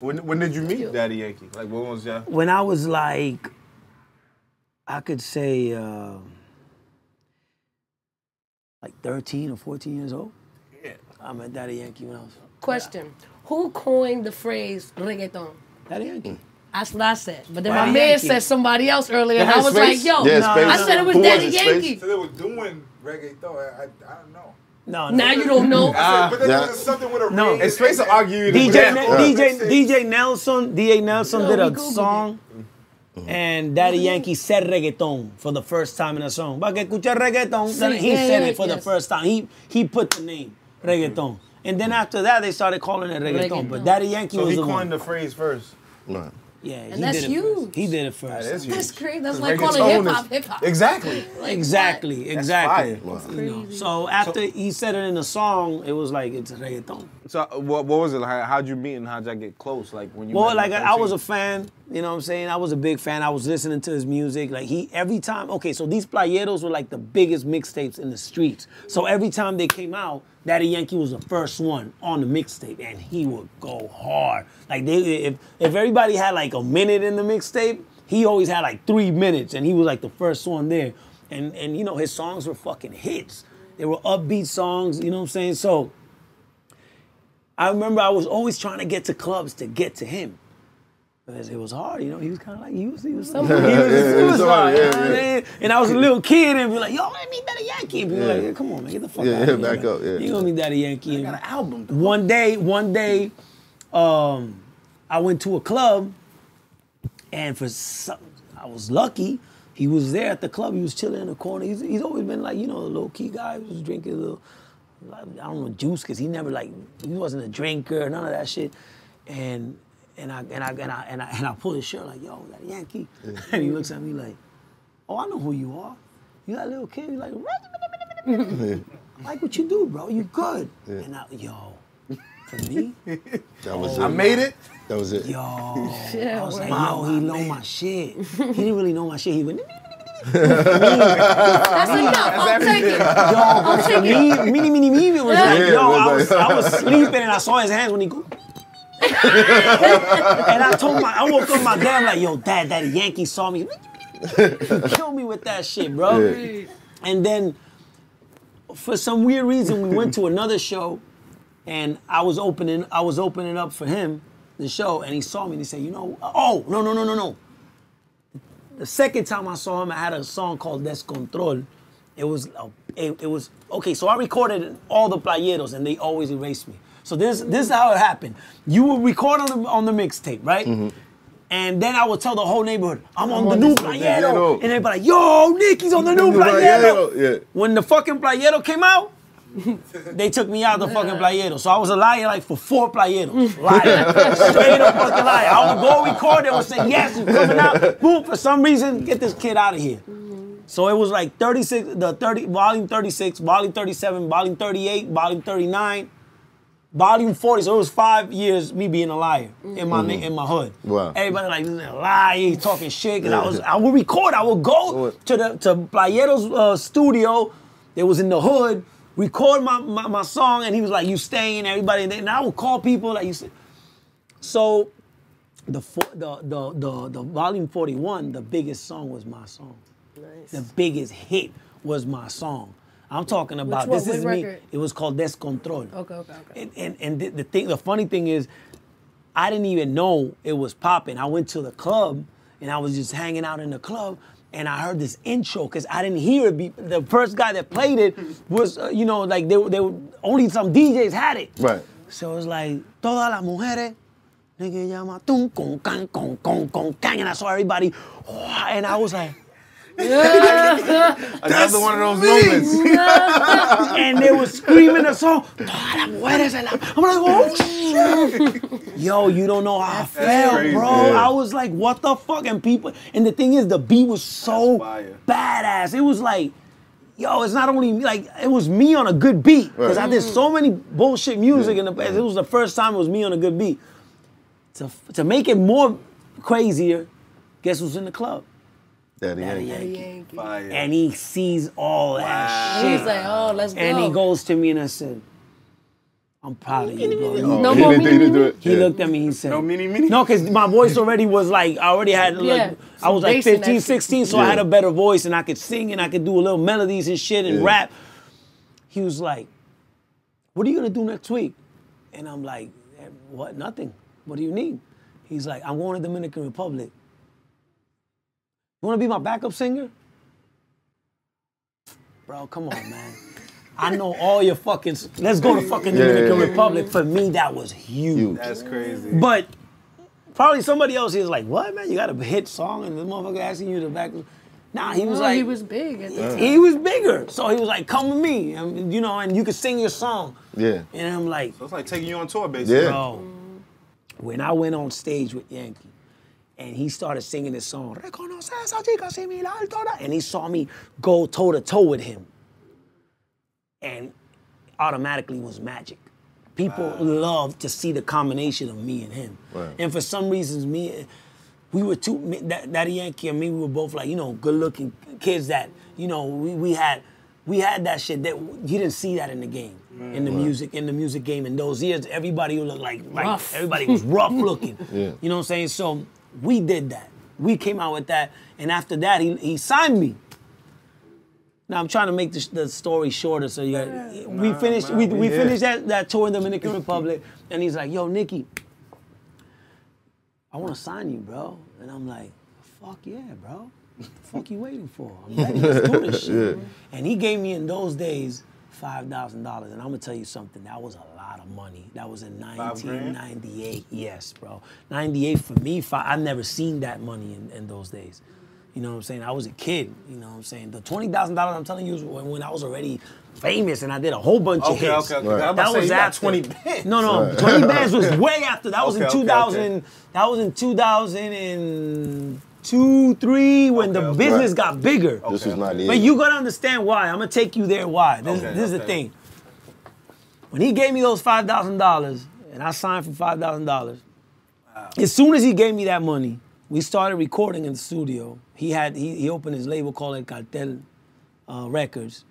When when did you meet Daddy Yankee? Like what was your When I was like, I could say, uh, like 13 or 14 years old. Yeah. I met Daddy Yankee when I was Question: Who coined the phrase reggaeton? Daddy Yankee. That's what I said. But then Daddy my man Yankee. said somebody else earlier, and I was Space? like, "Yo, Yeah, No, I said it was Who Daddy it, Space? Yankee." So they were doing reggaeton. I, I, I don't know. No, Now you don't know. Ah. but then yeah. there was something with a No. ring It's space to argue DJ, Ne- DJ, Yeah. DJ Nelson, DA Nelson No, did a song, mm-hmm. and Daddy Yankee said reggaeton for the first time in a song. Pa que escuche reggaeton, Sí, he yeah, said yeah, it for the first time. He he put the name reggaeton, and then after that they started calling it reggaeton. But Daddy Yankee So was he the coined one. the phrase first. Right. Yeah, he that's did it huge. first. He did it first. That is huge. That's crazy. That's 'Cause like calling hip hop hip hop. Exactly. Exactly, That's exactly. fire. You know, So after he said it in the song, it was like it's reggaeton. So what, what was it? Like, how'd you meet and how'd y'all get close? Like when you Well, like him at I was a fan, you know what I'm saying? I was a big fan. I was listening to his music. Like he every time, okay, so these playeros were like the biggest mixtapes in the streets. So every time they came out, Daddy Yankee was the first one on the mixtape and he would go hard. Like they if if everybody had like a minute in the mixtape, he always had like three minutes and he was like the first one there. And and you know, his songs were fucking hits. They were upbeat songs, you know what I'm saying? So I remember I was always trying to get to clubs to get to him. Because it was hard, you know. He was kind of like, he was, he was something. He was a Yeah, yeah, superstar, somebody, you know what I mean? And I was a little kid and be like, yo, let me Daddy Yankee. And be like, yeah, come on, man, get the fuck Yeah, out yeah, of here. back man. up, yeah. You gonna be Daddy Yankee. And got an album. though. one day, one day, um, I went to a club, and for some, I was lucky. He was there at the club. He was chilling in the corner. He's, he's always been like, you know, a low key guy. He was drinking a little, I don't know, juice, because he never like, he wasn't a drinker, none of that shit. And and I and I and I and I, and I pull his shirt like, yo, that Yankee. And he looks at me like, oh, I know who you are. You that little kid. He's like, I like what you do, bro. You good. And I, yo, for me, That was it. I made it. That was it. yo, I was like, word. yo, he know my shit. He didn't really know my shit. He went, That's enough. I'll take it. yo, for me, mini, mini, mini, it was like, yo, I was, I was sleeping and I saw his hands when he go. And I told my, I woke up my dad, like, yo, dad, that Yankee saw me. Kill me with that shit, bro. Yeah. And then, for some weird reason, we went to another show, and I was opening, I was opening up for him, the show, and he saw me and he said, you know, oh, no, no, no, no, no. The second time I saw him, I had a song called Descontrol. It was, uh, it, it was okay. So I recorded all the playeros, and they always erased me. So this, this is how it happened. You would record on the on the mixtape, right? And then I would tell the whole neighborhood, I'm on the on new this playero. playero. And everybody like, yo, Nick, he's on the new New playero. playero, yeah. When the fucking playero came out, they took me out the fucking playero. So I was a liar like for four playeros. Liar. Straight up fucking liar. I would go record, they would say, yes, you're coming out. Boom, for some reason, get this kid out of here. Mm-hmm. So it was like 36, the 30, volume 36, volume 37, volume 38, volume 39, volume 40. So it was five years me being a liar in my na- in my hood. Wow. Everybody like, this is a lie, talking shit. Cause I was, I would record, I would go to the to Playero's uh, studio. It was in the hood. Record my, my, my song, and he was like, "You staying?" Everybody, and I would call people like you said. So, the fo- the the the the volume forty one, the biggest song was my song. The biggest hit was my song. I'm talking about one? this is What me. It was called Descontrol. Okay, okay, okay. And and, and the, the thing, the funny thing is, I didn't even know it was popping. I went to the club and I was just hanging out in the club. And I heard this intro because I didn't hear it. Be, the first guy that played it was, uh, you know, like they, were- they were only some DJs had it. Right. So it was like, todas las mujeres, nigga llama tum, con, can, con, con, con, can. And I saw everybody, and I was like, Another one of those moments. and they were screaming the song. "Todas las mujeres en la-" I'm like, oh shit. Yo, you don't know how I felt, crazy. bro. Yeah. I was like, what the fuck? And people, and the thing is, the beat was so badass. It was like, yo, it's not only me, like, it was me on a good beat. Because I did so mm. many bullshit music in the past. It was the first time it was me on a good beat. To, to make it more crazier, guess who's in the club? Daddy Daddy Yankee. Yankee. Yankee. Fire. And he sees all that shit. He's like, oh, let's go. And he goes to me and I said, I'm proud of you, bro. You- No he more didn't, mini mini? it. He Yeah. looked at me. He said, No mini mini? No, because my voice already was like, I already had like, Yeah, I was like bass in that 15, 16, so I had a better voice and I could sing and I could do a little melodies and shit and Yeah. rap. He was like, What are you gonna do next week? And I'm like, "Eh, What? Nothing. What do you need? He's like, I'm going to Dominican Republic. You wanna be my backup singer? Bro, come on, man. I know all your fucking. Let's go to fucking Yeah, Dominican yeah, yeah. Republic. For me, that was huge. Huge. That's crazy. But probably somebody else is like, what, man? You got a hit song and this motherfucker asking you to back. Nah, he was Oh, like, he was big at the time. he was bigger. So he was like, come with me. And, you know, and you could sing your song. Yeah. And I'm like, So it's like taking you on tour, basically. Yeah. bro, when I went on stage with Yankee and he started singing this song, "Reconoce esa chica similar and he saw me go toe to toe with him, and automatically was magic. People love to see the combination of me and him, Right. and for some reasons, me, we were two. me- That, Yankee and me, we were both like you know good-looking kids that you know we, we had. We had that shit that you didn't see that in the game, in the music, in the music game in those years. Everybody would look like, like everybody was rough looking. Yeah. You know what I'm saying? So we did that. We came out with that, and after that, he, he signed me. Now I'm trying to make the, the story shorter. So you got, we finished we, we yeah. finished that, that tour in the Dominican Republic, and he's like, "Yo, Nicky, I want to sign you, bro." And I'm like, "Fuck yeah, bro! What the fuck you waiting for? I'm ready. Let's do this shit." And he gave me in those days five thousand dollars, and I'm gonna tell you something. That was a lot of money. That was in 1998. Yes, bro. 98 for me. Five, I've never seen that money in, in those days. You know what I'm saying? I was a kid. You know what I'm saying? The twenty thousand dollars I'm telling you was when, when I was already famous and I did a whole bunch of Okay, hits. okay, okay. Right. Was That to say, was you after 20 bands. No, no, 20 bands was way after. That was in Okay, okay, 2000. okay. That was in 2002, three when the Okay, okay. business Right. got bigger. This was 98. But you gotta understand why. I'm gonna take you there. Why? This, Okay, this is the thing. When he gave me those five thousand dollars, and I signed for five thousand dollars, as soon as he gave me that money, we started recording in the studio. He had he, he opened his label called El Cartel uh, Records.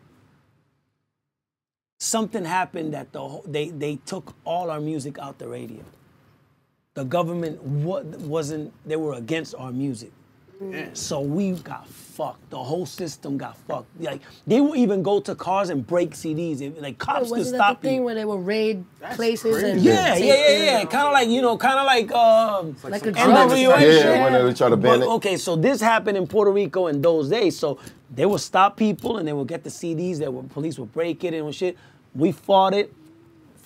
Something happened that the they they took all our music out the radio. The government wa- wasn't they were against our music. So we got fucked. The whole system got fucked. Like they would even go to cars and break CDs. It- like cops could Wasn't that stop the thing you. where they would raid places crazy. and Yeah, yeah, yeah, yeah. Kind of like you know, kind of like um, Like a drug. NWA yeah, when they try to ban But, it. okay, so this happened in Puerto Rico in those days. So they would stop people and they would get the CDs. That would police would break it and shit. We fought it,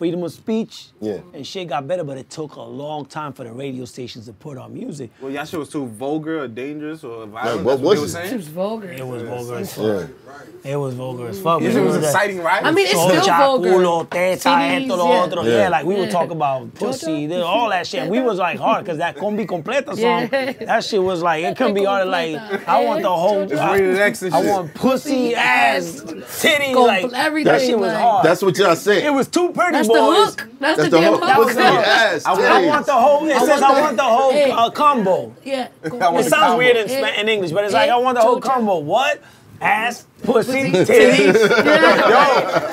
freedom of speech. Yeah. And shit got better, but it took a long time for the radio stations to put our music. Well, y'all shit was too vulgar or dangerous or violent. what that's was they were it? saying? It was vulgar. It was vulgar as fuck. Yeah. It was vulgar as fuck. It man. was It was inciting riots. I mean, it's Chocha, still vulgar. culo, teta, CDs, esto, lo yeah. otro. Yeah. Yeah. like we would Yeah. talk about pussy, this, all that shit. And we was like hard because that combi completa song, Yeah. that shit was like it couldn't be hard. Like I want the whole, It's rated X and I want pussy, ass, titty, like everything, That shit was hard. That's what y'all saying. it was too pretty That's the hook. That's, That's the, the damn hook. hook. What's the ass? I, I titties? want the whole. It says want I want the whole Hey. uh, combo. Yeah. It sounds weird in, Yeah. In English, but it's like I want the whole Chocha. combo. What? Ass, pussy, Pussy, titties.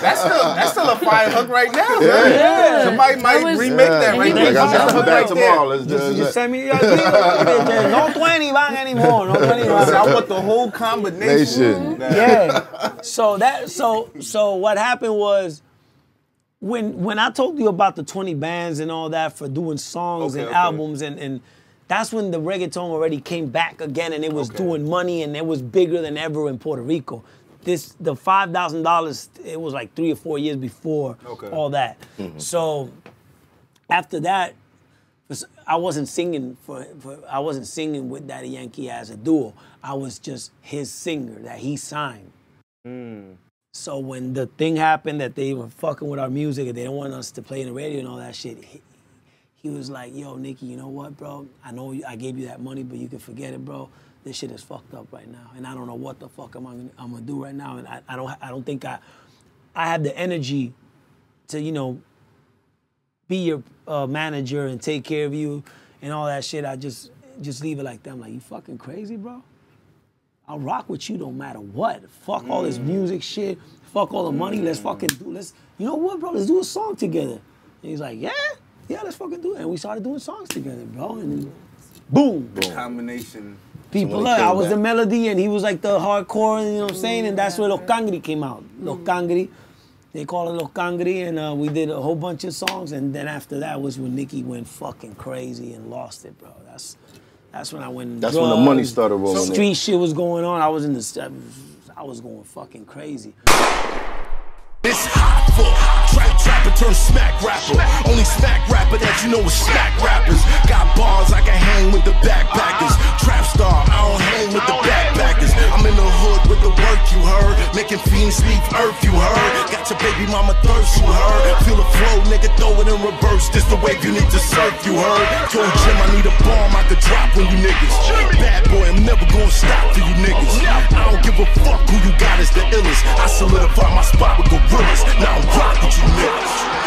That's still that's still a fire hook right now. Yeah. man. Yeah. Somebody might That was- remake that right He there. Like I said, That's I'll a be hook right tomorrow. there. Let's Just, do just send me your deal. No 20 van anymore. No 20 So I want the whole combination. Nation. Yeah. So that so so what happened was when when I told you about the 20 bands and all that for doing songs Okay, and okay. albums and and that's when the reggaeton already came back again and it was Okay. doing money and it was bigger than ever in Puerto Rico. This the five thousand dollars it was like three or four years before all that. Mm-hmm. So after that, I wasn't singing for, for I wasn't singing with Daddy Yankee as a duo. I was just his singer that he signed. Mm. So when the thing happened that they were fucking with our music and they didn't want us to play in the radio and all that shit, he, he was like, "Yo, Nicky, you know what, bro? I know I gave you that money, but you can forget it, bro. This shit is fucked up right now, and I don't know what the fuck am I gonna, I'm gonna do right now, and I, I don't I don't think I I have the energy to you know be your uh, manager and take care of you and all that shit. I just just leave it like that. I'm like, you fucking crazy, bro. I'll rock with you no matter what. Fuck all this music shit. Fuck all the money. Let's fucking do. Let's. You know what, bro? Let's do a song together. And he's like, yeah, yeah, let's fucking do it. And we started doing songs together, bro. And boom, Combination. people. he I was the melody, and he was like the hardcore. You know what I'm saying? And that's where Los Cangri came out. Los Cangri. They call it Los Cangri, and uh, we did a whole bunch of songs. And then after that was when Nicky went fucking crazy and lost it, bro. That's that's when I went. That's when the money started rolling in. Street shit was going on. I was in the. I was- I was going fucking crazy. It's hot for trap trapper turn smack rapper. Only smack rapper that you know is smack rappers. Got bars I can hang with the backpackers. Trap star, I don't hang with the backpackers. I'm in the hood with the work you heard. Making fiends leave earth you heard. Got your baby mama thirst you heard. Feel the flow, nigga, throw it in reverse. This the wave you need to surf you heard. Told Jim I need a bomb I could drop on you niggas. Bad boy, I'm never gonna stop for you niggas. I don't give a fuck who you got as the illest. I solidify my spot with gorillas. Now I'm rock you niggas.